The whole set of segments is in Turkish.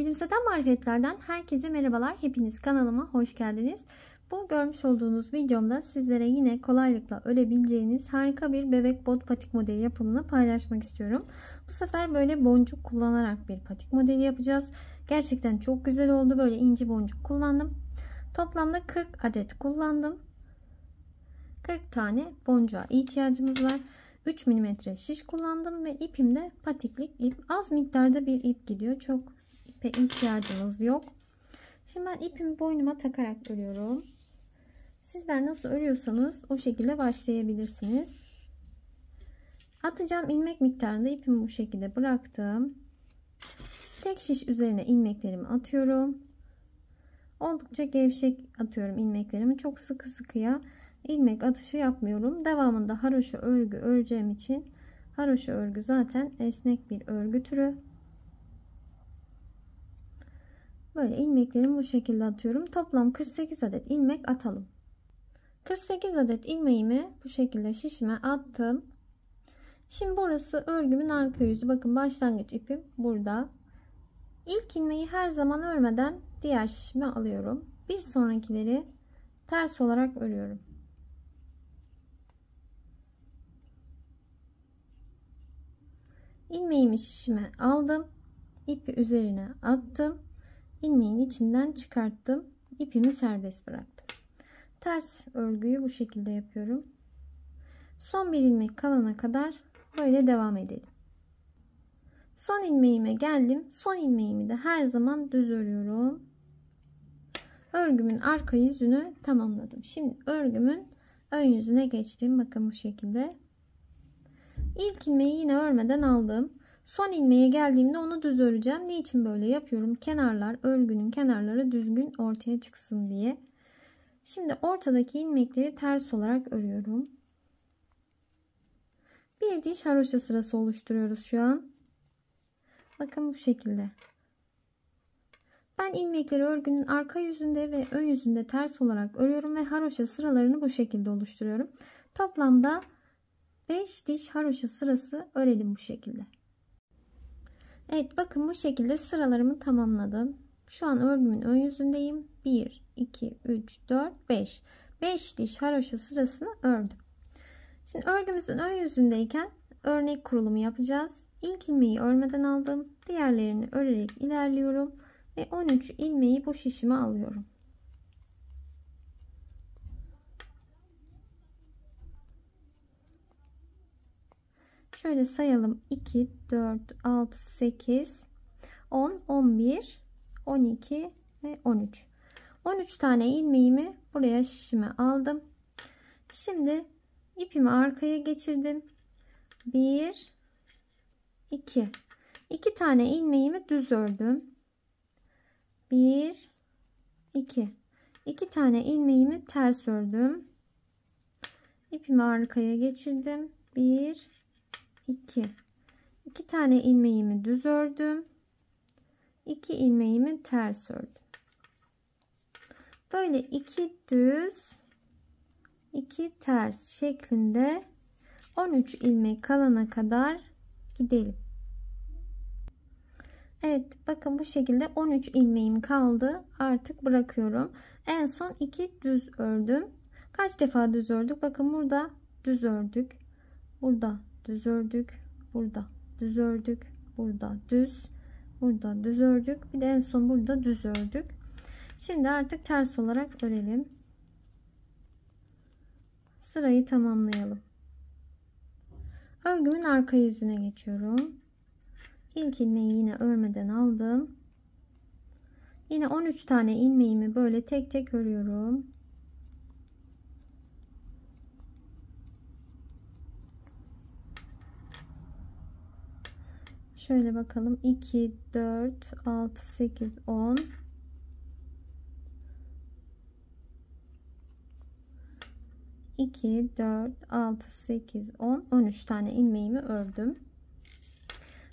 Gülümseten marifetlerden herkese merhabalar. Hepiniz kanalıma hoş geldiniz. Bu görmüş olduğunuz videomda sizlere yine kolaylıkla ölebileceğiniz harika bir bebek bot patik modeli yapımını paylaşmak istiyorum. Bu sefer böyle boncuk kullanarak bir patik modeli yapacağız. Gerçekten çok güzel oldu. Böyle inci boncuk kullandım. Toplamda 40 adet kullandım. 40 tane boncuğa ihtiyacımız var. 3 mm şiş kullandım ve ipim de patiklik ip. Az miktarda bir ip gidiyor. Çok ipe ihtiyacımız yok. Şimdi ben ipimi boynuma takarak örüyorum. Sizler nasıl örüyorsanız o şekilde başlayabilirsiniz. Atacağım ilmek miktarında ipimi bu şekilde bıraktım. Tek şiş üzerine ilmeklerimi atıyorum. Oldukça gevşek atıyorum ilmeklerimi. Çok sıkı sıkıya ilmek atışı yapmıyorum. Devamında haroşa örgü öreceğim için haroşa örgü zaten esnek bir örgü türü. Böyle ilmeklerimi bu şekilde atıyorum. Toplam 48 adet ilmek atalım. 48 adet ilmeğimi bu şekilde şişime attım. Şimdi burası örgümün arka yüzü. Bakın başlangıç ipim burada. İlk ilmeği her zaman örmeden diğer şişime alıyorum. Bir sonrakileri ters olarak örüyorum. ilmeğimi şişime aldım. ipi üzerine attım. İlmeğin içinden çıkarttım. ipimi serbest bıraktım. Ters örgüyü bu şekilde yapıyorum. Son bir ilmek kalana kadar böyle devam edelim. Son ilmeğime geldim. Son ilmeğimi de her zaman düz örüyorum. Örgümün arka yüzünü tamamladım. Şimdi örgümün ön yüzüne geçtim. Bakın bu şekilde. İlk ilmeği yine örmeden aldım. Son ilmeğe geldiğimde onu düz öreceğim. Niçin böyle yapıyorum? Kenarlar, örgünün kenarları düzgün ortaya çıksın diye. Şimdi ortadaki ilmekleri ters olarak örüyorum. Bir diş haroşa sırası oluşturuyoruz şu an. Bakın bu şekilde. Ben ilmekleri örgünün arka yüzünde ve ön yüzünde ters olarak örüyorum ve haroşa sıralarını bu şekilde oluşturuyorum. Toplamda 5 diş haroşa sırası örelim bu şekilde. Evet bakın bu şekilde sıralarımı tamamladım. Şu an örgümün ön yüzündeyim. 1, 2, 3, 4, 5. 5 diş haroşa sırasını ördüm. Şimdi örgümüzün ön yüzündeyken örnek kurulumu yapacağız. İlk ilmeği örmeden aldım. Diğerlerini örerek ilerliyorum. Ve 13 ilmeği bu şişime alıyorum. Şöyle sayalım. 2, 4, 6, 8, 10, 11, 12 ve 13. 13 tane ilmeğimi buraya şişime aldım. Şimdi ipimi arkaya geçirdim. 1, 2. 2 tane ilmeğimi düz ördüm. 1, 2. 2 tane ilmeğimi ters ördüm. İpimi arkaya geçirdim. 1, 2 2 tane ilmeğimi düz ördüm. 2 ilmeğimi ters ördüm. Böyle 2 düz 2 ters şeklinde 13 ilmek kalana kadar gidelim. Evet bakın bu şekilde 13 ilmeğim kaldı. Artık bırakıyorum. En son 2 düz ördüm. Kaç defa düz ördük? Bakın burada düz ördük. Burada düz ördük. Burada düz ördük. Burada düz. Burada düz ördük. Bir de en son burada düz ördük. Şimdi artık ters olarak örelim. Sırayı tamamlayalım. Örgümün arka yüzüne geçiyorum. İlk ilmeği yine örmeden aldım. Yine 13 tane ilmeğimi böyle tek tek örüyorum. Şöyle bakalım. 2, 4, 6, 8, 10. İki, dört, altı, sekiz, on, on üç tane ilmeğimi ördüm.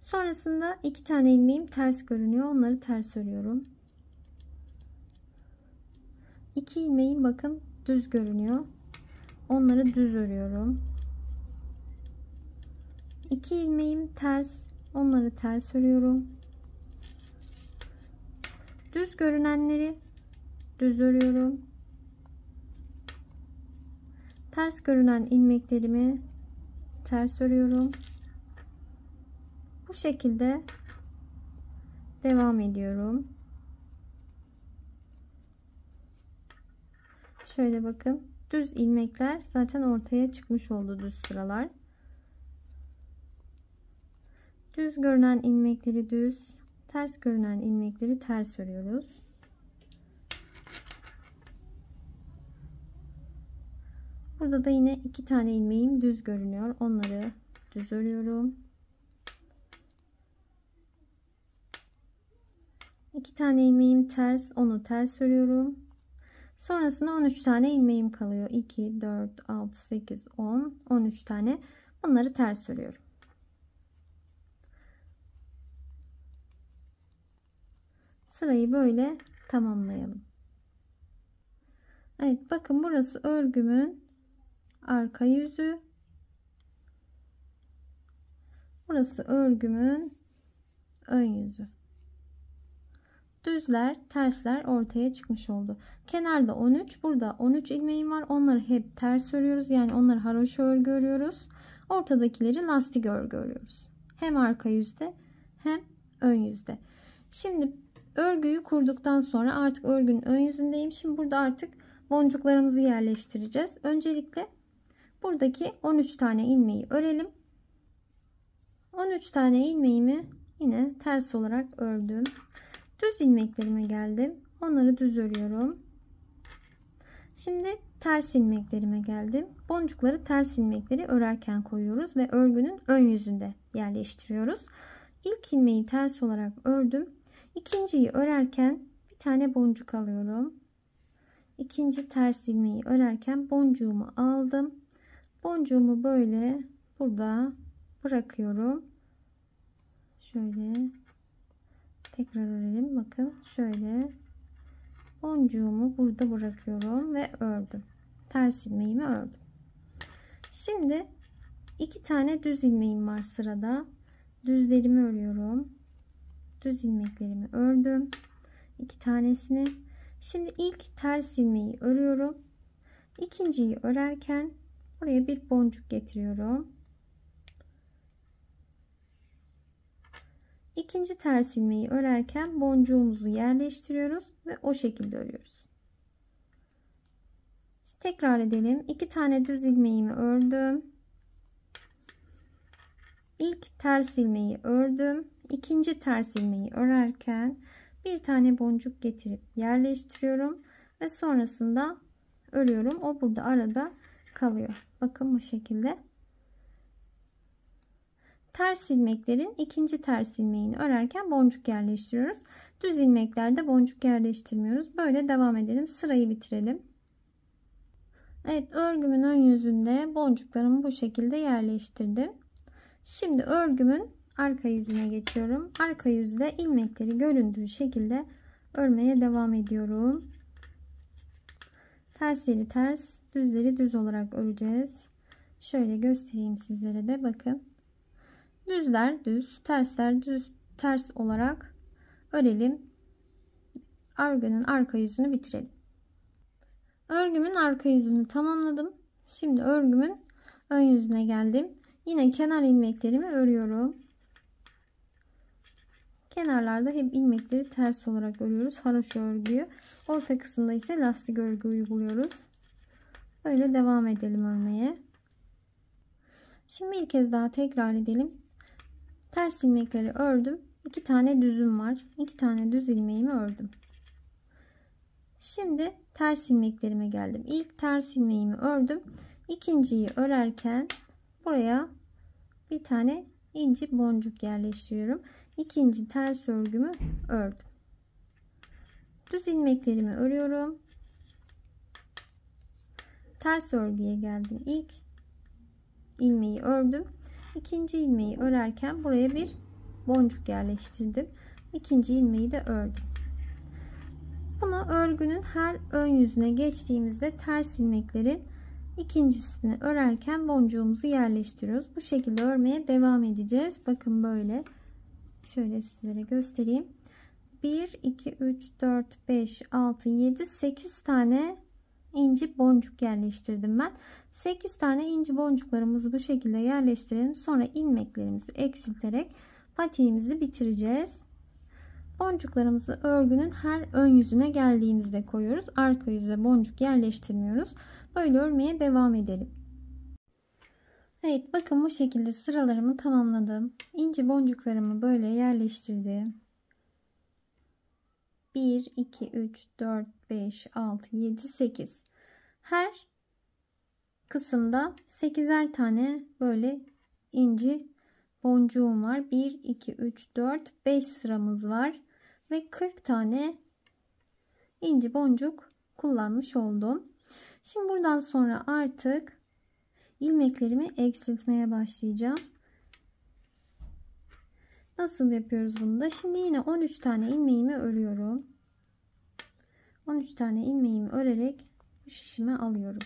Sonrasında iki tane ilmeğim ters görünüyor. Onları ters örüyorum. İki ilmeğim bakın düz görünüyor. Onları düz örüyorum. İki ilmeğim ters Onları ters örüyorum. düz görünenleri düz örüyorum. Ters görünen ilmeklerimi ters örüyorum. Bu şekilde devam ediyorum. Şöyle bakın. Düz ilmekler zaten ortaya çıkmış oldu düz sıralar. Düz görünen ilmekleri düz, ters görünen ilmekleri ters örüyoruz. Burada da yine iki tane ilmeğim düz görünüyor. Onları düz örüyorum. İki tane ilmeğim ters, onu ters örüyorum. Sonrasında 13 tane ilmeğim kalıyor. 2, 4, 6, 8, 10, 13 tane. Bunları ters örüyorum. Sırayı böyle tamamlayalım. Evet bakın burası örgümün arka yüzü. Burası örgümün ön yüzü. Düzler, tersler ortaya çıkmış oldu. Kenarda 13, burada 13 ilmeğim var. Onları hep ters örüyoruz. Yani onları haroşa örgü örüyoruz. Ortadakileri lastik örgü örüyoruz. Hem arka yüzde hem ön yüzde. Şimdi örgüyü kurduktan sonra artık örgünün ön yüzündeyim. Şimdi burada artık boncuklarımızı yerleştireceğiz. Öncelikle buradaki 13 tane ilmeği örelim. 13 tane ilmeğimi yine ters olarak ördüm. Düz ilmeklerime geldim. Onları düz örüyorum. Şimdi ters ilmeklerime geldim. Boncukları ters ilmekleri örerken koyuyoruz ve örgünün ön yüzünde yerleştiriyoruz. İlk ilmeği ters olarak ördüm. İkinciyi örerken bir tane boncuk alıyorum. İkinci ters ilmeği örerken boncuğumu aldım. Boncuğumu böyle burada bırakıyorum. Şöyle tekrar örelim. Bakın şöyle boncuğumu burada bırakıyorum ve ördüm. Ters ilmeğimi ördüm. Şimdi iki tane düz ilmeğim var sırada. Düzlerimi örüyorum düz ilmeklerimi ördüm. iki tanesini. Şimdi ilk ters ilmeği örüyorum. İkinciyi örerken buraya bir boncuk getiriyorum. İkinci ters ilmeği örerken boncuğumuzu yerleştiriyoruz ve o şekilde örüyoruz. Tekrar edelim. İki tane düz ilmeğimi ördüm. İlk ters ilmeği ördüm ikinci ters ilmeği örerken bir tane boncuk getirip yerleştiriyorum ve sonrasında örüyorum. O burada arada kalıyor. Bakın bu şekilde. Ters ilmeklerin ikinci ters ilmeğini örerken boncuk yerleştiriyoruz. Düz ilmeklerde boncuk yerleştirmiyoruz. Böyle devam edelim. Sırayı bitirelim. Evet örgümün ön yüzünde boncuklarımı bu şekilde yerleştirdim. Şimdi örgümün arka yüzüne geçiyorum. Arka yüzde ilmekleri göründüğü şekilde örmeye devam ediyorum. Tersleri ters, düzleri düz olarak öreceğiz. Şöyle göstereyim sizlere de bakın. Düzler düz, tersler düz, ters olarak örelim. Örgünün arka yüzünü bitirelim. Örgümün arka yüzünü tamamladım. Şimdi örgümün ön yüzüne geldim. Yine kenar ilmeklerimi örüyorum. Kenarlarda hep ilmekleri ters olarak örüyoruz. Haroşa örgüyü. Orta kısımda ise lastik örgü uyguluyoruz. Böyle devam edelim örmeye. Şimdi bir kez daha tekrar edelim. Ters ilmekleri ördüm. İki tane düzüm var. İki tane düz ilmeğimi ördüm. Şimdi ters ilmeklerime geldim. İlk ters ilmeğimi ördüm. İkinciyi örerken buraya bir tane inci boncuk yerleştiriyorum ikinci ters örgümü ördüm. Düz ilmeklerimi örüyorum. Ters örgüye geldim. İlk ilmeği ördüm. İkinci ilmeği örerken buraya bir boncuk yerleştirdim. İkinci ilmeği de ördüm. Bunu örgünün her ön yüzüne geçtiğimizde ters ilmeklerin ikincisini örerken boncuğumuzu yerleştiriyoruz. Bu şekilde örmeye devam edeceğiz. Bakın böyle. Şöyle sizlere göstereyim. 1 2 3 4 5 6 7 8 tane inci boncuk yerleştirdim ben. 8 tane inci boncuklarımızı bu şekilde yerleştirelim. Sonra ilmeklerimizi eksilterek patiğimizi bitireceğiz. Boncuklarımızı örgünün her ön yüzüne geldiğimizde koyuyoruz. Arka yüze boncuk yerleştirmiyoruz. Böyle örmeye devam edelim Evet bakın bu şekilde sıralarımı tamamladım. İnci boncuklarımı böyle yerleştirdim. 1, 2, 3, 4, 5, 6, 7, 8. Her kısımda 8'er tane böyle inci boncuğum var. 1, 2, 3, 4, 5 sıramız var. Ve 40 tane inci boncuk kullanmış oldum. Şimdi buradan sonra artık ilmeklerimi eksiltmeye başlayacağım. Nasıl yapıyoruz bunu da? Şimdi yine 13 tane ilmeğimi örüyorum. 13 tane ilmeğimi örerek bu şişime alıyorum.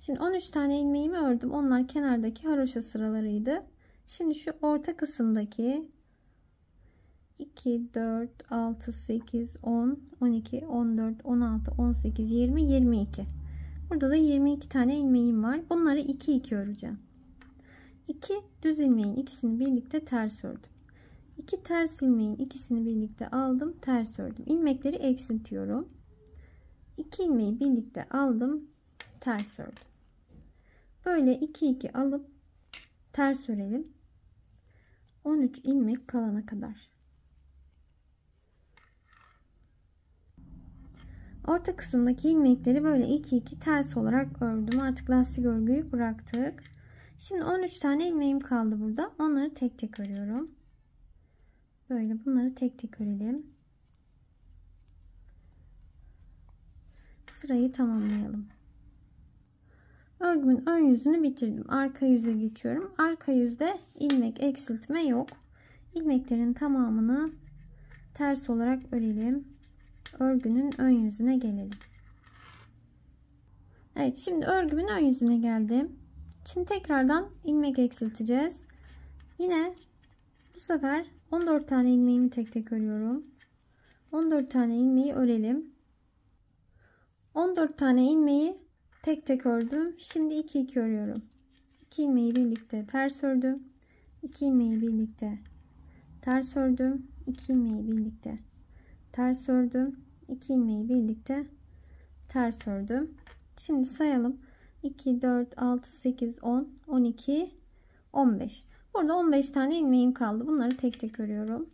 Şimdi 13 tane ilmeğimi ördüm. Onlar kenardaki haroşa sıralarıydı. Şimdi şu orta kısımdaki 2, 4, 6, 8, 10, 12, 14, 16, 18, 20, 22. Burada da 22 tane ilmeğim var. Bunları 2 2 öreceğim. 2 düz ilmeğin ikisini birlikte ters ördüm. 2 ters ilmeğin ikisini birlikte aldım, ters ördüm. İlmekleri eksiltiyorum. 2 ilmeği birlikte aldım, ters ördüm. Böyle 2 2 alıp ters örelim. 13 ilmek kalana kadar. Orta kısımdaki ilmekleri böyle 2 2 ters olarak ördüm. Artık lastik örgüyü bıraktık. Şimdi 13 tane ilmeğim kaldı burada. Onları tek tek örüyorum. Böyle bunları tek tek örelim. Sırayı tamamlayalım. Örgümün ön yüzünü bitirdim. Arka yüze geçiyorum. Arka yüzde ilmek eksiltme yok. İlmeklerin tamamını ters olarak örelim örgünün ön yüzüne gelelim. Evet şimdi örgümün ön yüzüne geldim. Şimdi tekrardan ilmek eksilteceğiz. Yine bu sefer 14 tane ilmeğimi tek tek örüyorum. 14 tane ilmeği örelim. 14 tane ilmeği tek tek ördüm. Şimdi 2 2 örüyorum. 2 ilmeği birlikte ters ördüm. 2 ilmeği birlikte ters ördüm. 2 ilmeği birlikte ters ördüm. 2 ilmeği birlikte ters ördüm. Şimdi sayalım. 2 4 6 8 10 12 15 burada 15 tane ilmeğim kaldı. Bunları tek tek örüyorum.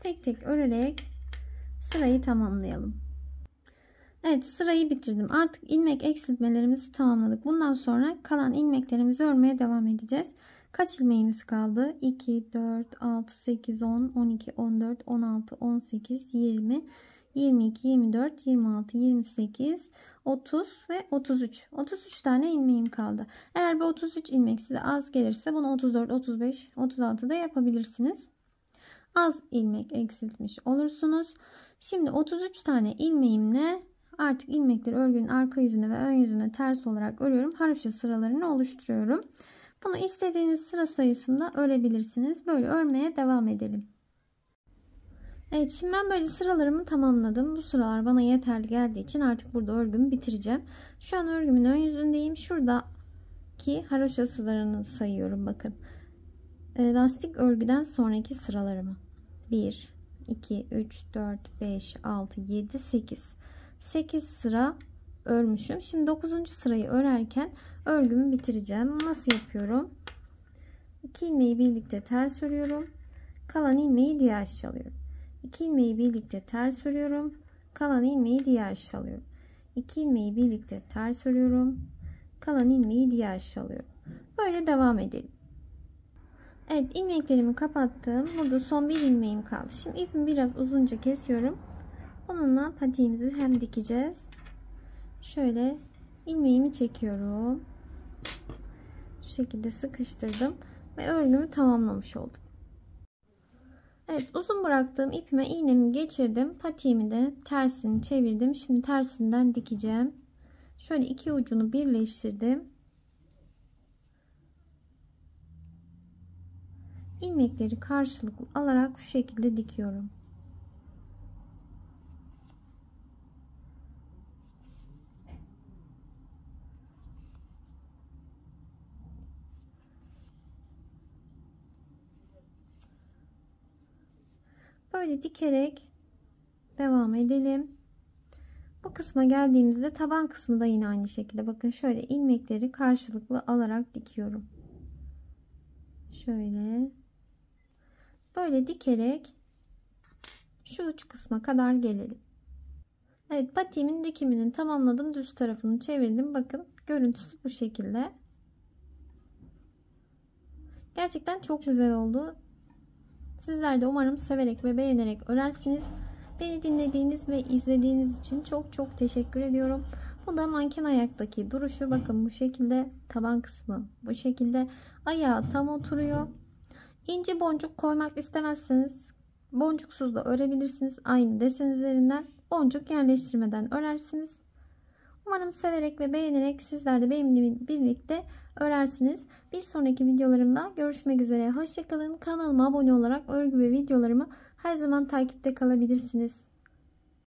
Tek tek örerek sırayı tamamlayalım. Evet sırayı bitirdim. Artık ilmek eksiltmelerimizi tamamladık. Bundan sonra kalan ilmeklerimizi örmeye devam edeceğiz. Kaç ilmeğimiz kaldı? 2, 4, 6, 8, 10, 12, 14, 16, 18, 20, 22, 24, 26, 28, 30 ve 33. 33 tane ilmeğim kaldı. Eğer bu 33 ilmek size az gelirse bunu 34, 35, 36 da yapabilirsiniz. Az ilmek eksiltmiş olursunuz. Şimdi 33 tane ilmeğimle artık ilmekleri örgünün arka yüzüne ve ön yüzüne ters olarak örüyorum. Haroşa sıralarını oluşturuyorum. Bunu istediğiniz sıra sayısında örebilirsiniz. Böyle örmeye devam edelim. Evet şimdi ben böyle sıralarımı tamamladım. Bu sıralar bana yeterli geldiği için artık burada örgümü bitireceğim. Şu an örgümün ön yüzündeyim. Şuradaki haroşa sıralarını sayıyorum bakın. E, lastik örgüden sonraki sıralarımı. 1, 2, 3, 4, 5, 6, 7, 8. 8 sıra örmüşüm. Şimdi 9. sırayı örerken örgümü bitireceğim. Nasıl yapıyorum? 2 ilmeği birlikte ters örüyorum. Kalan ilmeği diğer şişe alıyorum. 2 ilmeği birlikte ters örüyorum. Kalan ilmeği diğer şişe alıyorum. 2 ilmeği birlikte ters örüyorum. Kalan ilmeği diğer şişe alıyorum. Böyle devam edelim. Evet ilmeklerimi kapattım. Burada son bir ilmeğim kaldı. Şimdi ipimi biraz uzunca kesiyorum. Onunla patiğimizi hem dikeceğiz şöyle ilmeğimi çekiyorum. Şu şekilde sıkıştırdım ve örgümü tamamlamış oldum. Evet uzun bıraktığım ipime iğnemi geçirdim. Patiğimi de tersini çevirdim. Şimdi tersinden dikeceğim. Şöyle iki ucunu birleştirdim. ilmekleri karşılıklı alarak şu şekilde dikiyorum. Böyle dikerek devam edelim. Bu kısma geldiğimizde taban kısmı da yine aynı şekilde bakın şöyle ilmekleri karşılıklı alarak dikiyorum. Şöyle böyle dikerek şu uç kısma kadar gelelim. Evet patiğimin dikimini tamamladım. Düz tarafını çevirdim. Bakın görüntüsü bu şekilde. Gerçekten çok güzel oldu. Sizler de umarım severek ve beğenerek örersiniz. Beni dinlediğiniz ve izlediğiniz için çok çok teşekkür ediyorum. Bu da manken ayaktaki duruşu. Bakın bu şekilde taban kısmı bu şekilde ayağı tam oturuyor. İnce boncuk koymak istemezseniz boncuksuz da örebilirsiniz. Aynı desen üzerinden boncuk yerleştirmeden örersiniz. Umarım severek ve beğenerek sizler de benimle birlikte örersiniz. Bir sonraki videolarımda görüşmek üzere. Hoşçakalın. Kanalıma abone olarak örgü ve videolarımı her zaman takipte kalabilirsiniz.